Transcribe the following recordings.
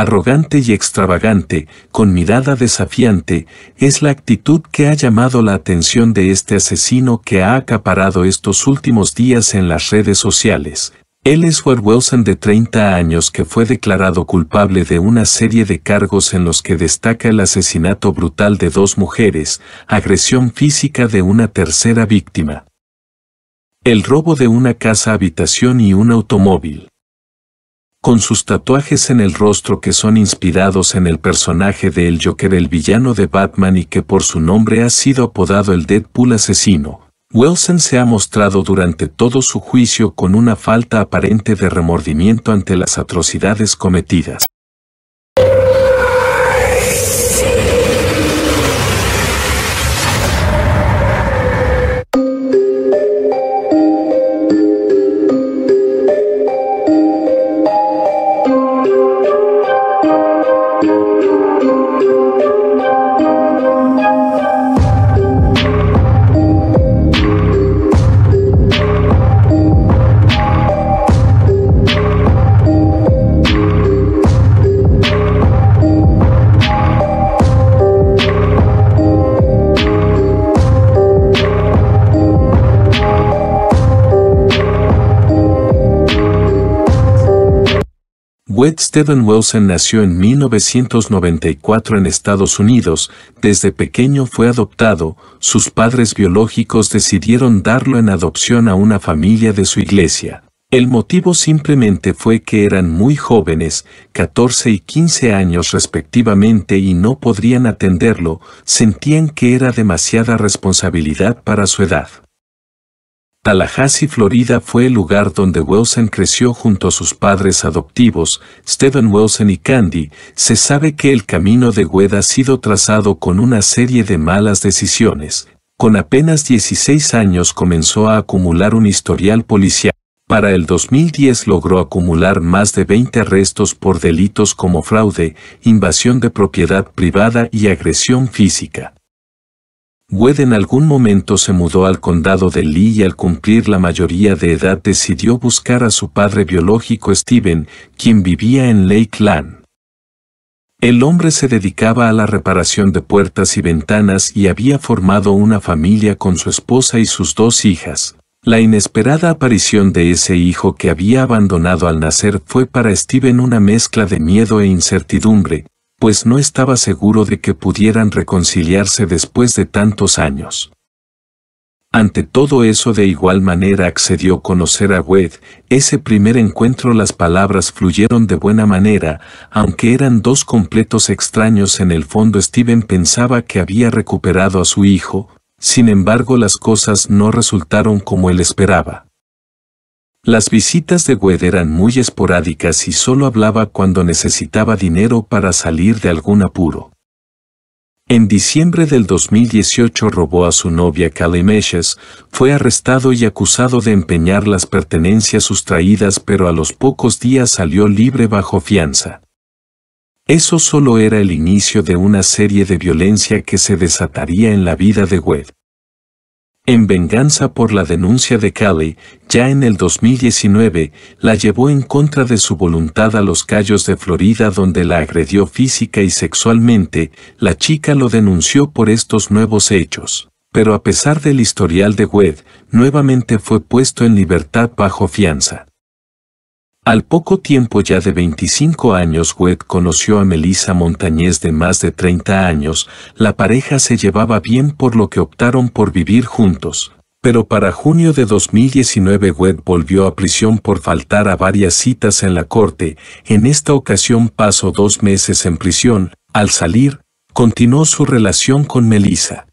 arrogante y extravagante, con mirada desafiante, es la actitud que ha llamado la atención de este asesino que ha acaparado estos últimos días en las redes sociales. Él es Ward Wilson de 30 años que fue declarado culpable de una serie de cargos en los que destaca el asesinato brutal de dos mujeres, agresión física de una tercera víctima, el robo de una casa habitación y un automóvil con sus tatuajes en el rostro que son inspirados en el personaje de El Joker el villano de Batman y que por su nombre ha sido apodado el Deadpool asesino. Wilson se ha mostrado durante todo su juicio con una falta aparente de remordimiento ante las atrocidades cometidas. Wed Steven Wilson nació en 1994 en Estados Unidos, desde pequeño fue adoptado, sus padres biológicos decidieron darlo en adopción a una familia de su iglesia. El motivo simplemente fue que eran muy jóvenes, 14 y 15 años respectivamente y no podrían atenderlo, sentían que era demasiada responsabilidad para su edad. Tallahassee, Florida fue el lugar donde Wilson creció junto a sus padres adoptivos, Stephen Wilson y Candy. Se sabe que el camino de Wed ha sido trazado con una serie de malas decisiones. Con apenas 16 años comenzó a acumular un historial policial. Para el 2010 logró acumular más de 20 arrestos por delitos como fraude, invasión de propiedad privada y agresión física. Wed en algún momento se mudó al condado de Lee y al cumplir la mayoría de edad decidió buscar a su padre biológico Steven, quien vivía en Lakeland. El hombre se dedicaba a la reparación de puertas y ventanas y había formado una familia con su esposa y sus dos hijas. La inesperada aparición de ese hijo que había abandonado al nacer fue para Steven una mezcla de miedo e incertidumbre, pues no estaba seguro de que pudieran reconciliarse después de tantos años. Ante todo eso de igual manera accedió a conocer a Wed, ese primer encuentro las palabras fluyeron de buena manera, aunque eran dos completos extraños en el fondo Steven pensaba que había recuperado a su hijo, sin embargo las cosas no resultaron como él esperaba. Las visitas de Wed eran muy esporádicas y solo hablaba cuando necesitaba dinero para salir de algún apuro. En diciembre del 2018 robó a su novia Callie Meshes, fue arrestado y acusado de empeñar las pertenencias sustraídas pero a los pocos días salió libre bajo fianza. Eso solo era el inicio de una serie de violencia que se desataría en la vida de Wed. En venganza por la denuncia de Kelly, ya en el 2019, la llevó en contra de su voluntad a los Cayos de Florida donde la agredió física y sexualmente, la chica lo denunció por estos nuevos hechos. Pero a pesar del historial de Wed, nuevamente fue puesto en libertad bajo fianza. Al poco tiempo ya de 25 años Wed conoció a Melissa Montañez de más de 30 años, la pareja se llevaba bien por lo que optaron por vivir juntos. Pero para junio de 2019 Wed volvió a prisión por faltar a varias citas en la corte, en esta ocasión pasó dos meses en prisión, al salir, continuó su relación con Melissa.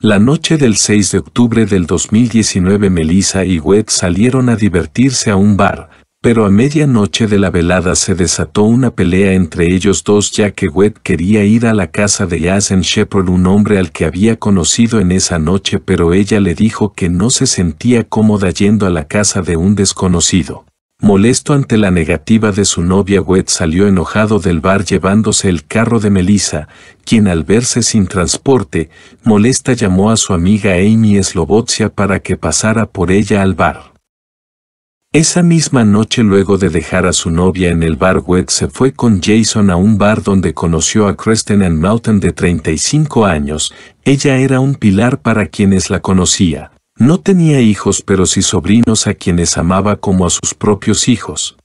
La noche del 6 de octubre del 2019 Melissa y Wed salieron a divertirse a un bar, pero a medianoche de la velada se desató una pelea entre ellos dos ya que Wed quería ir a la casa de Jason Shepard un hombre al que había conocido en esa noche pero ella le dijo que no se sentía cómoda yendo a la casa de un desconocido. Molesto ante la negativa de su novia Wed salió enojado del bar llevándose el carro de Melissa, quien al verse sin transporte, molesta llamó a su amiga Amy Slobotsia para que pasara por ella al bar. Esa misma noche luego de dejar a su novia en el bar Wet se fue con Jason a un bar donde conoció a Kristen and Mountain de 35 años, ella era un pilar para quienes la conocía. No tenía hijos pero sí sobrinos a quienes amaba como a sus propios hijos.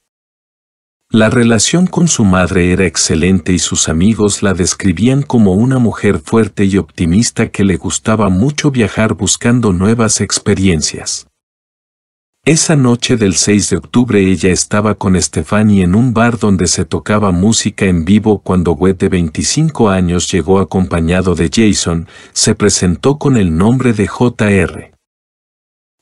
La relación con su madre era excelente y sus amigos la describían como una mujer fuerte y optimista que le gustaba mucho viajar buscando nuevas experiencias. Esa noche del 6 de octubre ella estaba con Stephanie en un bar donde se tocaba música en vivo cuando Wet de 25 años llegó acompañado de Jason, se presentó con el nombre de JR.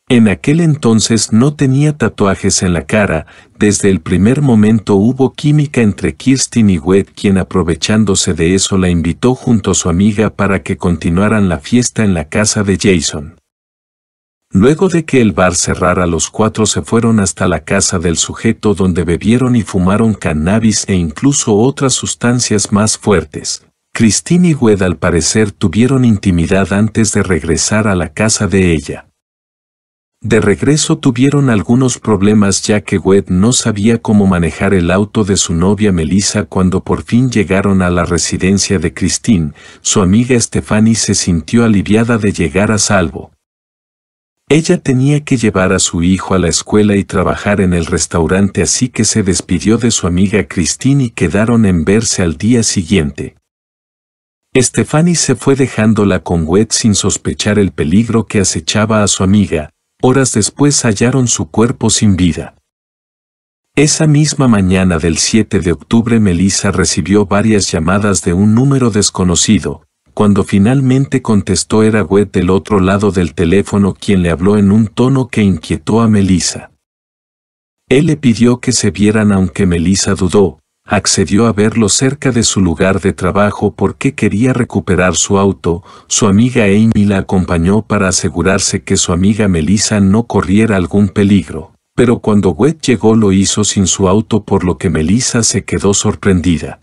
En aquel entonces no tenía tatuajes en la cara, desde el primer momento hubo química entre Kirsten y Wet quien aprovechándose de eso la invitó junto a su amiga para que continuaran la fiesta en la casa de Jason. Luego de que el bar cerrara los cuatro se fueron hasta la casa del sujeto donde bebieron y fumaron cannabis e incluso otras sustancias más fuertes. Christine y Wed al parecer tuvieron intimidad antes de regresar a la casa de ella. De regreso tuvieron algunos problemas ya que Wed no sabía cómo manejar el auto de su novia Melissa cuando por fin llegaron a la residencia de Christine, su amiga Stephanie se sintió aliviada de llegar a salvo. Ella tenía que llevar a su hijo a la escuela y trabajar en el restaurante así que se despidió de su amiga Christine y quedaron en verse al día siguiente. Stephanie se fue dejándola con Wet sin sospechar el peligro que acechaba a su amiga, horas después hallaron su cuerpo sin vida. Esa misma mañana del 7 de octubre Melissa recibió varias llamadas de un número desconocido, cuando finalmente contestó era Wet del otro lado del teléfono quien le habló en un tono que inquietó a Melissa. Él le pidió que se vieran aunque Melissa dudó, accedió a verlo cerca de su lugar de trabajo porque quería recuperar su auto, su amiga Amy la acompañó para asegurarse que su amiga Melissa no corriera algún peligro, pero cuando Wet llegó lo hizo sin su auto por lo que Melissa se quedó sorprendida.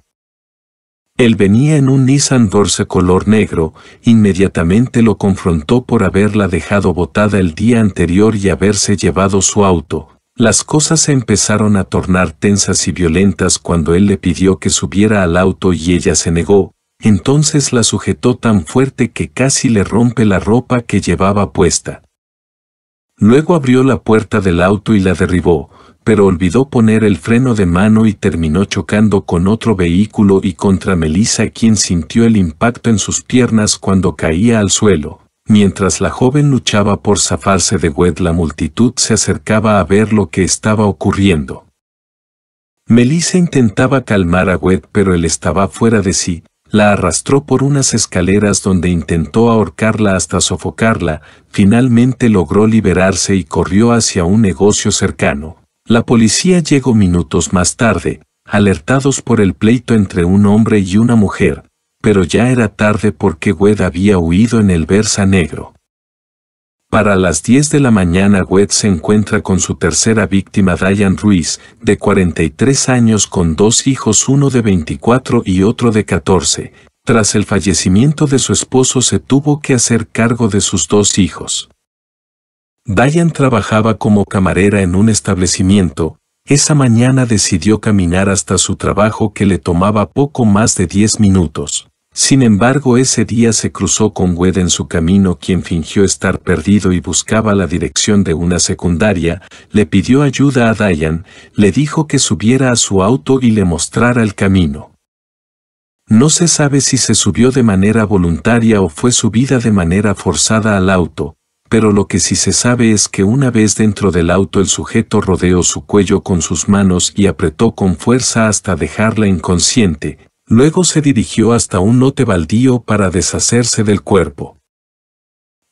Él venía en un Nissan Dorse color negro, inmediatamente lo confrontó por haberla dejado botada el día anterior y haberse llevado su auto. Las cosas se empezaron a tornar tensas y violentas cuando él le pidió que subiera al auto y ella se negó, entonces la sujetó tan fuerte que casi le rompe la ropa que llevaba puesta. Luego abrió la puerta del auto y la derribó, pero olvidó poner el freno de mano y terminó chocando con otro vehículo y contra Melissa quien sintió el impacto en sus piernas cuando caía al suelo. Mientras la joven luchaba por zafarse de Wed la multitud se acercaba a ver lo que estaba ocurriendo. Melissa intentaba calmar a Wed pero él estaba fuera de sí, la arrastró por unas escaleras donde intentó ahorcarla hasta sofocarla, finalmente logró liberarse y corrió hacia un negocio cercano. La policía llegó minutos más tarde, alertados por el pleito entre un hombre y una mujer, pero ya era tarde porque Wed había huido en el Versa Negro. Para las 10 de la mañana Wed se encuentra con su tercera víctima Diane Ruiz, de 43 años con dos hijos uno de 24 y otro de 14. Tras el fallecimiento de su esposo se tuvo que hacer cargo de sus dos hijos. Diane trabajaba como camarera en un establecimiento, esa mañana decidió caminar hasta su trabajo que le tomaba poco más de 10 minutos. Sin embargo, ese día se cruzó con Wed en su camino quien fingió estar perdido y buscaba la dirección de una secundaria, le pidió ayuda a Diane, le dijo que subiera a su auto y le mostrara el camino. No se sabe si se subió de manera voluntaria o fue subida de manera forzada al auto, pero lo que sí se sabe es que una vez dentro del auto el sujeto rodeó su cuello con sus manos y apretó con fuerza hasta dejarla inconsciente, luego se dirigió hasta un lote baldío para deshacerse del cuerpo.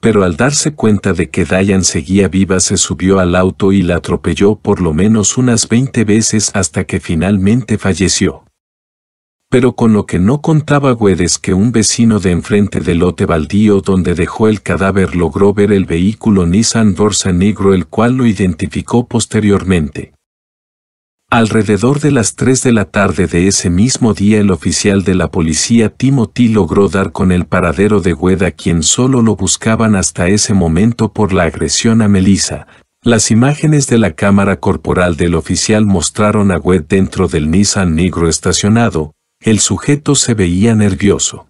Pero al darse cuenta de que Diane seguía viva se subió al auto y la atropelló por lo menos unas 20 veces hasta que finalmente falleció. Pero con lo que no contaba Wed es que un vecino de enfrente del lote baldío donde dejó el cadáver logró ver el vehículo Nissan Dorsa negro el cual lo identificó posteriormente. Alrededor de las 3 de la tarde de ese mismo día el oficial de la policía Timothy logró dar con el paradero de Wed a quien solo lo buscaban hasta ese momento por la agresión a Melissa, Las imágenes de la cámara corporal del oficial mostraron a Wed dentro del Nissan negro estacionado, el sujeto se veía nervioso.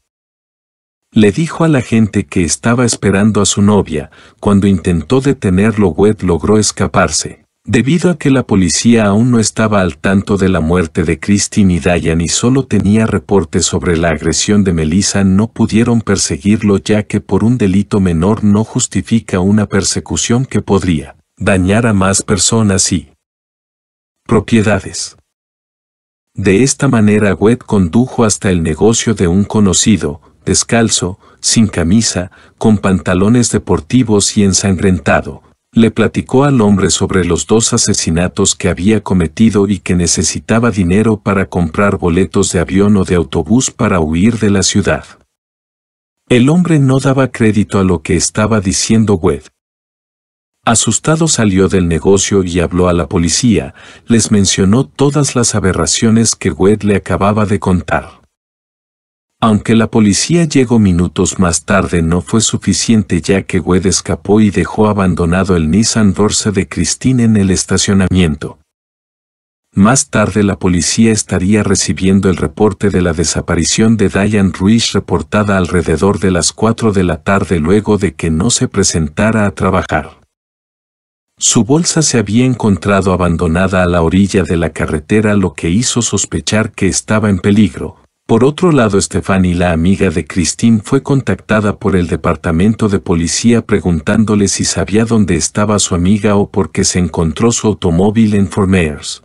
Le dijo a la gente que estaba esperando a su novia, cuando intentó detenerlo Wed logró escaparse. Debido a que la policía aún no estaba al tanto de la muerte de Christine y Diane y solo tenía reportes sobre la agresión de Melissa no pudieron perseguirlo ya que por un delito menor no justifica una persecución que podría dañar a más personas y propiedades. De esta manera Webb condujo hasta el negocio de un conocido, descalzo, sin camisa, con pantalones deportivos y ensangrentado. Le platicó al hombre sobre los dos asesinatos que había cometido y que necesitaba dinero para comprar boletos de avión o de autobús para huir de la ciudad. El hombre no daba crédito a lo que estaba diciendo Webb. Asustado salió del negocio y habló a la policía, les mencionó todas las aberraciones que Wed le acababa de contar. Aunque la policía llegó minutos más tarde no fue suficiente ya que Wed escapó y dejó abandonado el Nissan Dorse de Christine en el estacionamiento. Más tarde la policía estaría recibiendo el reporte de la desaparición de Diane Ruiz reportada alrededor de las 4 de la tarde luego de que no se presentara a trabajar. Su bolsa se había encontrado abandonada a la orilla de la carretera lo que hizo sospechar que estaba en peligro. Por otro lado, Stephanie, la amiga de Christine, fue contactada por el departamento de policía preguntándole si sabía dónde estaba su amiga o por qué se encontró su automóvil en Formers.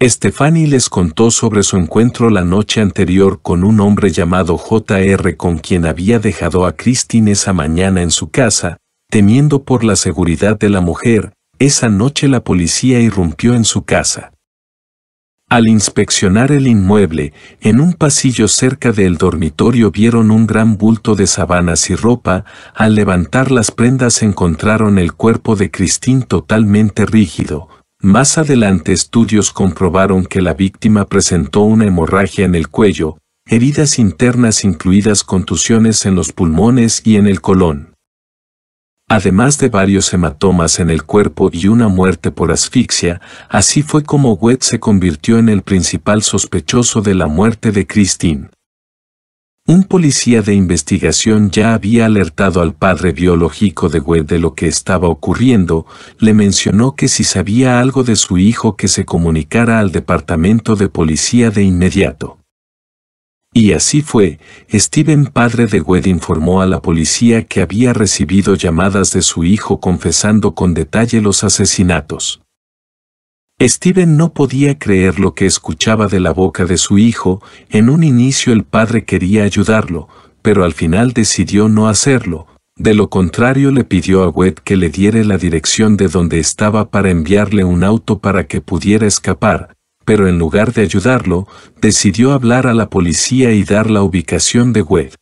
Stephanie les contó sobre su encuentro la noche anterior con un hombre llamado JR con quien había dejado a Christine esa mañana en su casa, Temiendo por la seguridad de la mujer, esa noche la policía irrumpió en su casa. Al inspeccionar el inmueble, en un pasillo cerca del dormitorio vieron un gran bulto de sábanas y ropa, al levantar las prendas encontraron el cuerpo de Christine totalmente rígido. Más adelante estudios comprobaron que la víctima presentó una hemorragia en el cuello, heridas internas incluidas contusiones en los pulmones y en el colon además de varios hematomas en el cuerpo y una muerte por asfixia, así fue como Wet se convirtió en el principal sospechoso de la muerte de Christine. Un policía de investigación ya había alertado al padre biológico de Wet de lo que estaba ocurriendo, le mencionó que si sabía algo de su hijo que se comunicara al departamento de policía de inmediato. Y así fue, Steven padre de Wed informó a la policía que había recibido llamadas de su hijo confesando con detalle los asesinatos. Steven no podía creer lo que escuchaba de la boca de su hijo, en un inicio el padre quería ayudarlo, pero al final decidió no hacerlo, de lo contrario le pidió a Wed que le diera la dirección de donde estaba para enviarle un auto para que pudiera escapar, pero en lugar de ayudarlo, decidió hablar a la policía y dar la ubicación de Wed.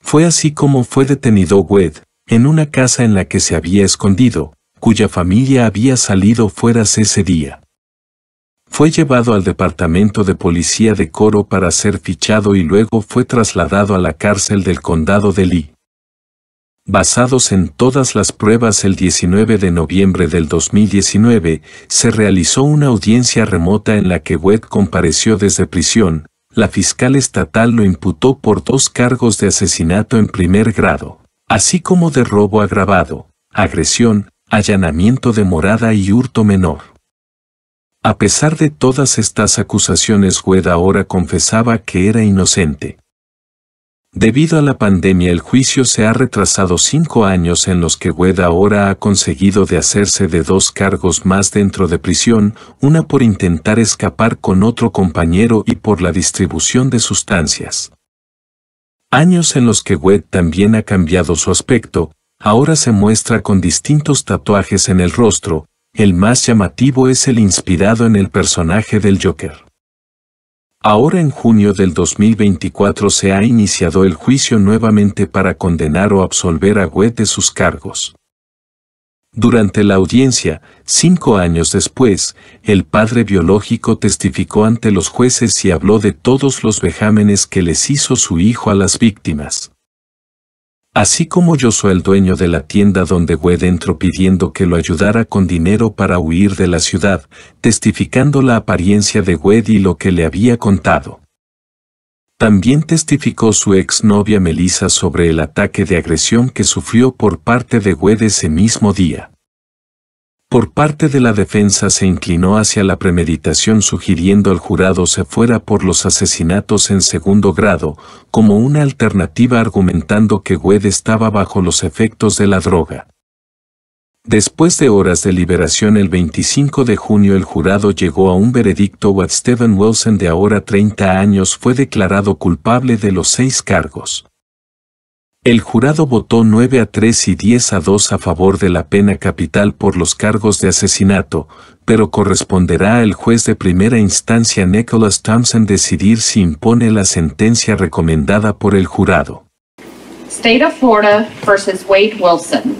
Fue así como fue detenido Wed, en una casa en la que se había escondido, cuya familia había salido fuera ese día. Fue llevado al departamento de policía de Coro para ser fichado y luego fue trasladado a la cárcel del condado de Lee. Basados en todas las pruebas el 19 de noviembre del 2019, se realizó una audiencia remota en la que Webb compareció desde prisión. La fiscal estatal lo imputó por dos cargos de asesinato en primer grado, así como de robo agravado, agresión, allanamiento de morada y hurto menor. A pesar de todas estas acusaciones, Webb ahora confesaba que era inocente. Debido a la pandemia el juicio se ha retrasado cinco años en los que Wed ahora ha conseguido de hacerse de dos cargos más dentro de prisión, una por intentar escapar con otro compañero y por la distribución de sustancias. Años en los que Wed también ha cambiado su aspecto, ahora se muestra con distintos tatuajes en el rostro, el más llamativo es el inspirado en el personaje del Joker. Ahora en junio del 2024 se ha iniciado el juicio nuevamente para condenar o absolver a Webb de sus cargos. Durante la audiencia, cinco años después, el padre biológico testificó ante los jueces y habló de todos los vejámenes que les hizo su hijo a las víctimas. Así como Joshua el dueño de la tienda donde Wed entró pidiendo que lo ayudara con dinero para huir de la ciudad, testificando la apariencia de Wed y lo que le había contado. También testificó su exnovia Melissa sobre el ataque de agresión que sufrió por parte de Wed ese mismo día. Por parte de la defensa se inclinó hacia la premeditación sugiriendo al jurado se fuera por los asesinatos en segundo grado, como una alternativa argumentando que Wed estaba bajo los efectos de la droga. Después de horas de liberación el 25 de junio el jurado llegó a un veredicto What Steven Wilson de ahora 30 años fue declarado culpable de los seis cargos. El jurado votó 9 a 3 y 10 a 2 a favor de la pena capital por los cargos de asesinato, pero corresponderá al juez de primera instancia Nicholas Thompson decidir si impone la sentencia recomendada por el jurado. State of Florida versus Wade Wilson.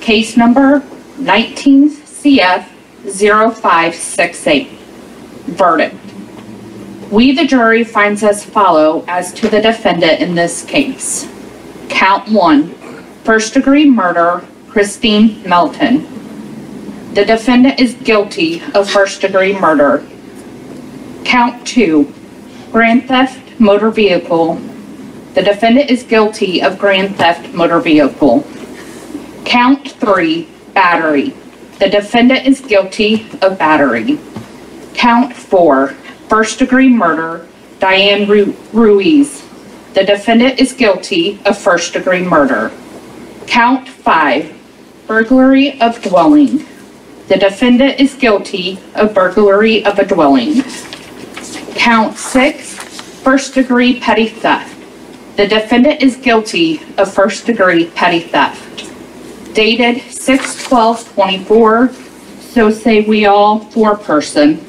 Case number 19 CF 0568. Verdict. We, the jury, finds as follow as to the defendant in this case. Count one, first degree murder, Christine Melton. The defendant is guilty of first degree murder. Count two, grand theft motor vehicle. The defendant is guilty of grand theft motor vehicle. Count three, battery. The defendant is guilty of battery. Count four, first degree murder, Diane Ru- Ruiz. The defendant is guilty of first degree murder. Count five, burglary of dwelling. The defendant is guilty of burglary of a dwelling. Count six, first degree petty theft. The defendant is guilty of first degree petty theft. Dated 6/12/24, so say we all, four person.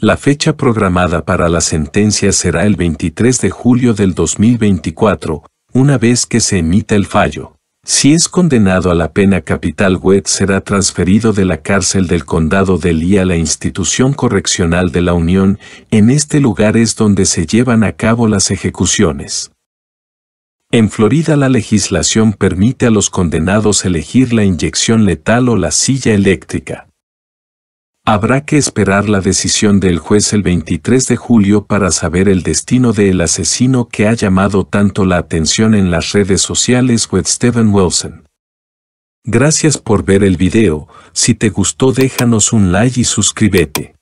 La fecha programada para la sentencia será el 23 de julio del 2024, una vez que se emita el fallo. Si es condenado a la pena capital, Wet será transferido de la cárcel del condado de Lee a la institución correccional de la Unión. En este lugar es donde se llevan a cabo las ejecuciones. En Florida la legislación permite a los condenados elegir la inyección letal o la silla eléctrica. Habrá que esperar la decisión del juez el 23 de julio para saber el destino del asesino que ha llamado tanto la atención en las redes sociales with Steven Wilson. Gracias por ver el video, si te gustó déjanos un like y suscríbete.